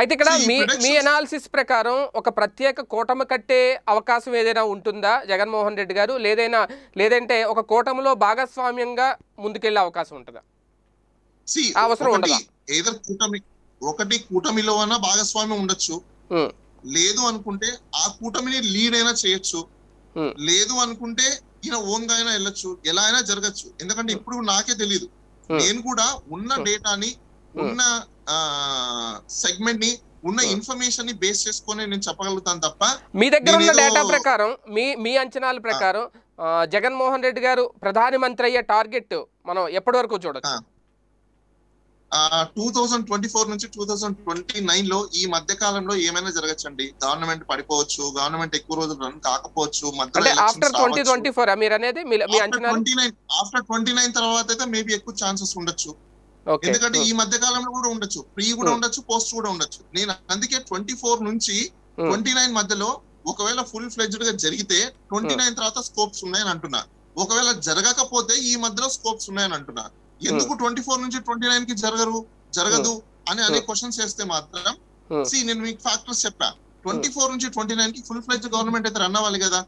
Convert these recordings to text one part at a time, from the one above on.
అయితే ఇక్కడ మీ మీ అనాలిసిస్ ప్రకారం ఒక ప్రత్యేక కూటమి కట్టే అవకాశం ఏదైనా ఉంటుందా? జగన్మోహన్ రెడ్డి గారు? లేదైనా లేదంటే ఒక కూటమిలో భాగస్వామ్యంగా ముందుకెళ్ళే అవకాశం ఉంటుందా? అవసరం ఉండదా? ఏదో కూటమి ఒకటి కూటమిలో అయినా భాగస్వామ్యం ఉండొచ్చు. లేదు అనుకుంటే ఆ కూటమిని లీడ్ అయినా చేయొచ్చు. లేదు అనుకుంటే ఈయన ఓన్గా అయినా వెళ్ళొచ్చు ఎలా అయినా జరగచ్చు. ఎందుకంటే ఇప్పుడు నాకే తెలియదు Hmm. నేను కూడా ఉన్న Hmm. డేటాని ఉన్న సెగ్మెంట్ని ఉన్న Hmm. ఇన్ఫర్మేషన్ని బేస్ చేసుకొని నేను చెప్పగలుగుతాను తప్ప మీ దగ్గర ఉన్న డేటా ప్రకారం మీ మీ అంచనాల ప్రకారం జగన్మోహన్ రెడ్డి గారు ప్రధాని మంత్రి అయ్యే టార్గెట్ మనం ఎప్పటి వరకు చూడొచ్చు? టూ థౌజండ్ ట్వంటీ ఫోర్ నుంచి టూ థౌజండ్ ట్వంటీ నైన్లో ఈ మధ్య కాలంలో ఏమైనా జరగచ్చండి? గవర్నమెంట్ పడిపోవచ్చు గవర్నమెంట్ ఎక్కువ రోజులు రన్ కాకపోవచ్చు ఆఫ్టర్ ట్వంటీ ట్వంటీ ఫోర్ మీరు అనేది మీ మీ అంచనాలు? Twenty nine after twenty nine తర్వాత అయితే మేబీ ఎక్కువ ఛాన్సెస్ ఉండొచ్చు. ఎందుకంటే ఈ మధ్య కాలంలో కూడా ఉండొచ్చు. ప్రీ కూడా Hmm. ఉండొచ్చు పోస్ట్ కూడా ఉండొచ్చు. నేను అందుకే ట్వంటీ ఫోర్ నుంచి Hmm. ట్వంటీ నైన్ మధ్యలో ఒకవేళ ఫుల్ ఫ్లెడ్జ్డ్గా జరిగితే ట్వంటీ నైన్ తర్వాత స్కోప్స్ ఉన్నాయని అంటున్నా. ఒకవేళ జరగకపోతే ఈ మధ్యలో స్కోప్స్ ఉన్నాయని అంటున్నా. ఎందుకు ట్వంటీ ఫోర్ నుంచి ట్వంటీ నైన్కి జరగరు? జరగదు అని అనే క్వశ్చన్స్ వేస్తే మాత్రం. సి నేను మీకు ఫ్యాక్టర్స్ చెప్పా. ట్వంటీ ఫోర్ నుంచి ట్వంటీ నైన్కి ఫుల్ ఫ్లెడ్జ్ గవర్నమెంట్ అయితే రన్ అవ్వాలి కదా?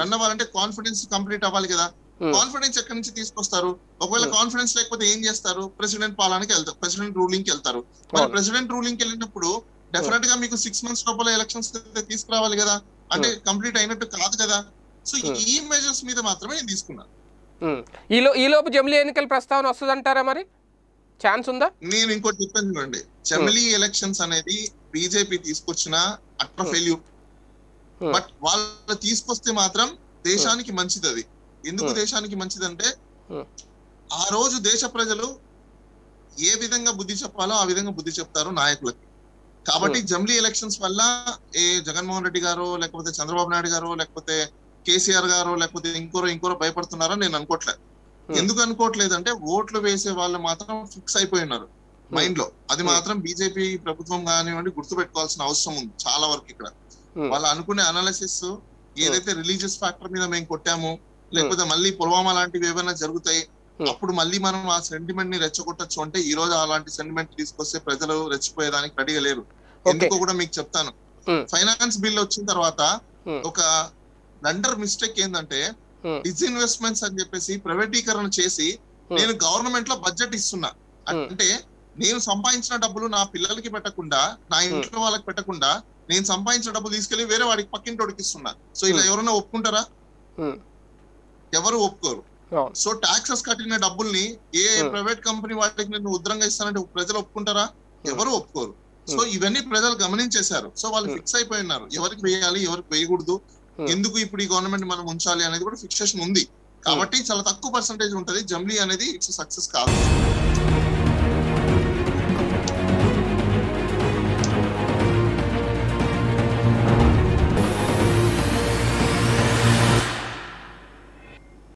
రన్ అవ్వాలంటే కాన్ఫిడెన్స్ కంప్లీట్ అవ్వాలి కదా. కాన్ఫిడెన్స్ ఎక్కడి నుంచి తీసుకొస్తారు? ఒకవేళ. కాన్ఫిడెన్స్ లేకపోతే ఏం చేస్తారు? ప్రెసిడెంట్ పాలనకి వెళ్తారు. ప్రెసిడెంట్ రూలింగ్కి వెళ్తారు. మరి. ప్రెసిడెంట్ రూలింగ్కి వెళ్ళినప్పుడు డెఫినెట్గా మీకు సిక్స్ మంత్స్ లోపల ఎలక్షన్స్ తీసుకురావాలి కదా? అంటే కంప్లీట్ అయినట్టు కాదు కదా? సో. ఈ మెజర్స్ మీద మాత్రమే నేను తీసుకున్నా ఉమ్. ఈలో ఈలోపు జమిలీ ఎన్నికల ప్రస్తావన వస్తుందంటారా మరి? ఛాన్స్ ఉందా? నేను ఇంకోటి చెప్పాను చూడండి. జమిలీ ఎలక్షన్స్ అనేది బీజేపీ తీసుకొచ్చిన అట్ర. ఫెయిల్యూర్. బట్ వాళ్ళు తీసుకొస్తే మాత్రం దేశానికి మంచిది అది ఎందుకు. దేశానికి మంచిదంటే. ఆ రోజు దేశ ప్రజలు ఏ విధంగా బుద్ధి చెప్పాలో ఆ విధంగా బుద్ధి చెప్తారు నాయకులకి. కాబట్టి జమిలీ ఎలక్షన్స్ వల్ల ఏ జగన్మోహన్ రెడ్డి గారు లేకపోతే చంద్రబాబు నాయుడు గారు లేకపోతే కేసీఆర్ గారు లేకపోతే ఇంకోరో ఇంకోరో భయపడుతున్నారని నేను అనుకోవట్లేదు Hmm. ఎందుకు అనుకోవట్లేదు అంటే ఓట్లు వేసే వాళ్ళు మాత్రం ఫిక్స్ అయిపోయి ఉన్నారు మైండ్లో అది Hmm. మాత్రం బీజేపీ ప్రభుత్వం కానివ్వండి గుర్తు పెట్టుకోవాల్సిన అవసరం ఉంది చాలా వరకు ఇక్కడ. వాళ్ళు అనుకునే అనాలిసిస్ ఏదైతే రిలీజియస్ ఫ్యాక్టర్ మీద మేము కొట్టాము లేకపోతే మళ్ళీ పుల్వామా లాంటివి ఏమైనా జరుగుతాయి Hmm. అప్పుడు మళ్ళీ మనం ఆ సెంటిమెంట్ని రెచ్చగొట్టచ్చు అంటే ఈ రోజు అలాంటి సెంటిమెంట్ తీసుకొస్తే ప్రజలు రెచ్చిపోయేదానికి రెడీగా లేరు ఎందుకో కూడా మీకు చెప్తాను Hmm. ఫైనాన్స్ బిల్ వచ్చిన తర్వాత Hmm. ఒక లండర్ మిస్టేక్ ఏంటంటే. డిస్ఇన్వెస్ట్మెంట్స్ అని చెప్పేసి ప్రైవేటీకరణ చేసి. నేను గవర్నమెంట్లో బడ్జెట్ ఇస్తున్నా. అంటే నేను సంపాదించిన డబ్బులు నా పిల్లలకి పెట్టకుండా నా ఇంట్లో వాళ్ళకి పెట్టకుండా నేను సంపాదించిన డబ్బులు తీసుకెళ్ళి వేరే వాడికి పక్కింటోడికి ఇస్తున్నా సో ఇలా. ఎవరైనా ఒప్పుకుంటారా. ఎవరు ఒప్పుకోరు సో టాక్సెస్ కట్టిన డబ్బుల్ని ఏ. ప్రైవేట్ కంపెనీ వాళ్ళకి నేను ఉద్రంగా ఇస్తానంటే ప్రజలు ఒప్పుకుంటారా. ఎవరు ఒప్పుకోరు సో ఇవన్నీ ప్రజలు గమనించేశారు సో వాళ్ళు. ఫిక్స్ అయిపోయి ఉన్నారు ఎవరికి వేయాలి ఎవరికి వేయకూడదు. Hmm. ఎందుకు ఇప్పుడు ఈ గవర్నమెంట్ మనం ఉంచాలి అనేది కూడా ఫిక్సేషన్ ఉంది. కాబట్టి చాలా తక్కువ పర్సంటేజ్ ఉంటది. జమ్లీ అనేది ఇట్స్ సక్సెస్ కాదు.